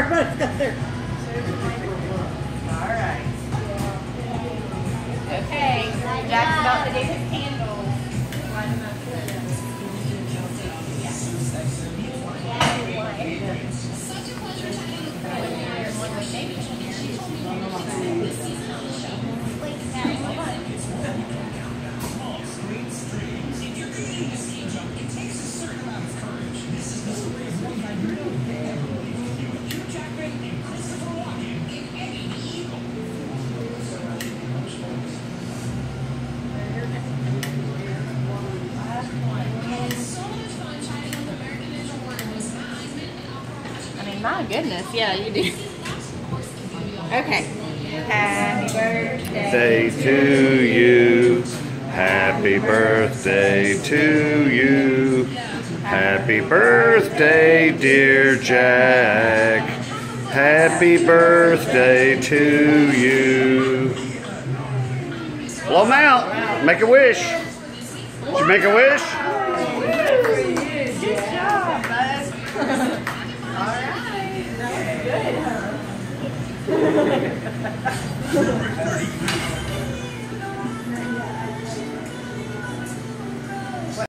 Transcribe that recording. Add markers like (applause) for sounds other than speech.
(laughs) Everybody's got their. My goodness, yeah, you do. (laughs) Okay. Happy birthday. To you. Happy birthday to you. Happy birthday, dear Jack. Happy birthday to you. Blow 'em out. Make a wish. Did you make a wish? Good, huh? (laughs) (laughs)